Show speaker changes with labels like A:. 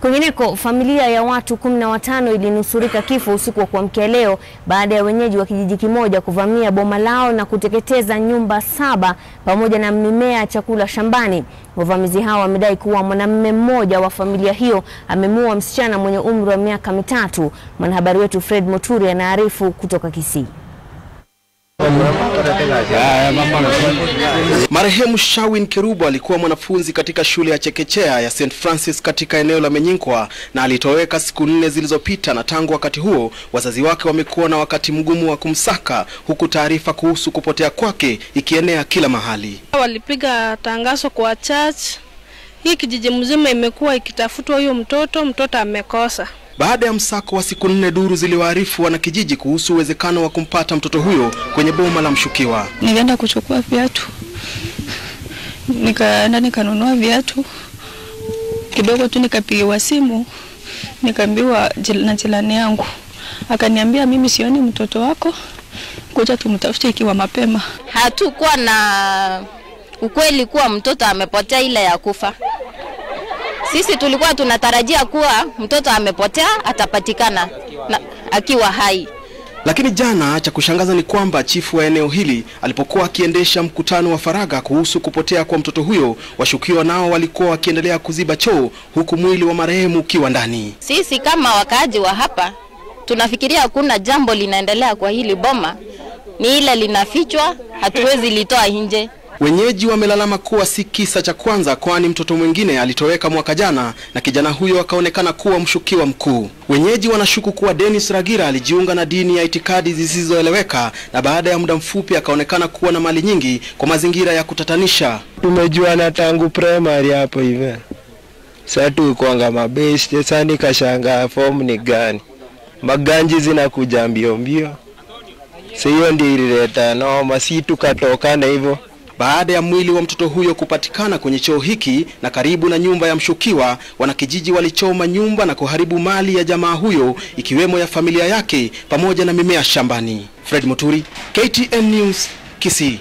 A: Kwingineko, familia ya watu kumi na watano ilinusurika kifo usiku wa kuamkia leo baada ya wenyeji wa kijiji kimoja kuvamia boma lao na kuteketeza nyumba saba pamoja na mimea ya chakula shambani. Wavamizi hao wamedai kuwa mwanamume mmoja wa familia hiyo amemuua msichana mwenye umri wa miaka mitatu. Mwanahabari wetu Fred Moturi anaarifu kutoka Kisii.
B: Marehemu Shawin Kerubo alikuwa mwanafunzi katika shule ya chekechea ya St Francis katika eneo la Menyinkwa na alitoweka siku nne zilizopita, na tangu wakati huo wazazi wake wamekuwa na wakati mgumu wa kumsaka, huku taarifa kuhusu kupotea kwake ikienea kila mahali.
C: Walipiga tangazo kwa church, hii kijiji mzima imekuwa ikitafutwa huyo mtoto, mtoto amekosa.
B: Baada ya msako wa siku nne, duru ziliwaarifu wanakijiji kuhusu uwezekano wa kumpata mtoto huyo kwenye boma la mshukiwa.
D: Nilienda kuchukua viatu, nikaenda nikanunua viatu kidogo tu, nikapigiwa simu, nikaambiwa na jirani yangu, akaniambia mimi sioni mtoto wako, kuja tumtafute ikiwa mapema.
E: hatukuwa na ukweli kuwa mtoto amepotea ile ya kufa. Sisi tulikuwa tunatarajia kuwa mtoto amepotea atapatikana na, akiwa hai.
B: Lakini jana, cha kushangaza ni kwamba chifu wa eneo hili alipokuwa akiendesha mkutano wa faraga kuhusu kupotea kwa mtoto huyo, washukiwa nao walikuwa wakiendelea kuziba choo, huku mwili wa marehemu ukiwa ndani.
E: Sisi kama wakaaji wa hapa tunafikiria hakuna jambo linaendelea kwa hili boma, ni ile linafichwa, hatuwezi litoa nje.
B: Wenyeji wamelalama kuwa si kisa cha kwanza, kwani mtoto mwingine alitoweka mwaka jana na kijana huyo akaonekana kuwa mshukiwa mkuu. Wenyeji wanashuku kuwa Dennis Ragira alijiunga na dini ya itikadi zisizoeleweka na baada ya muda mfupi akaonekana kuwa na mali nyingi kwa mazingira ya kutatanisha.
F: tumejuana tangu primary hapo hivi. Sasa tukonga mabeste, sasa nikashangaa form ni gani, maganji zinakuja mbio mbio. sio ndio ilileta noma, si tukatokana hivyo.
B: Baada ya mwili wa mtoto huyo kupatikana kwenye choo hiki na karibu na nyumba ya mshukiwa, wanakijiji walichoma nyumba na kuharibu mali ya jamaa huyo ikiwemo ya familia yake pamoja na mimea shambani. Fred Muturi, KTN News, Kisii.